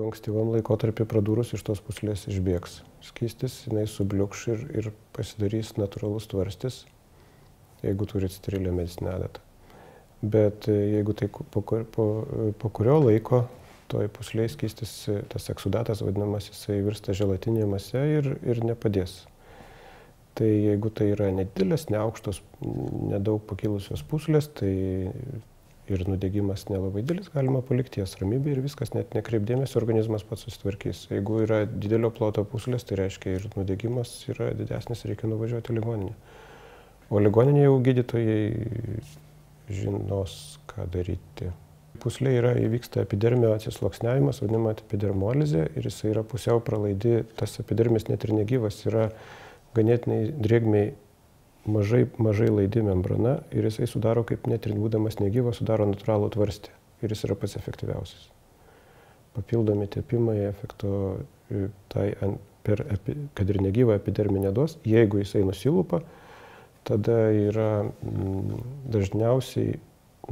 ankstyvam laikotarpį pradūrus iš tos puslės išbėgs skystis, jinai subliukš ir, ir pasidarys natūralus tvarstis, jeigu turit sterilę medicinę adatą. Bet e, jeigu tai po, po, po kurio laiko toj puslėje skystis, tas eksudatas vadinamas, jisai virsta želatinė mase ir, ir nepadės. Tai jeigu tai yra nedidelės, neaukštos, nedaug pakilusios puslės, tai ir nudegimas nelabai didelis, galima palikti jas ramybėje ir viskas, net nekreipdėmės, organizmas pats susitvarkys. Jeigu yra didelio ploto puslės, tai reiškia ir nudegimas yra didesnis, reikia nuvažiuoti į ligoninę. O ligoninėje jau gydytojai žinos, ką daryti puslė yra, įvyksta epidermio atsisloksniavimas, vadinama epidermolizė, ir jis yra pusiau pralaidi, tas epidermis net ir negyvas yra ganėtinai drėgmiai mažai, mažai laidi membrana ir jisai sudaro, kaip net ir būdamas negyvas, sudaro natūralų tvarstį ir jis yra pats efektyviausias. Papildomi tepimai efekto e, tai, per, kad ir negyvą epiderminę dos, jeigu jisai nusilupa, tada yra dažniausiai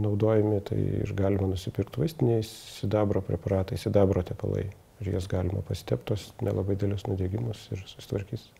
naudojami, tai ir galima nusipirkti vaistiniai sidabro preparatai, sidabro tepalai. Ir jas galima pasiteptos nelabai dėlius nudėgymus ir susitvarkys.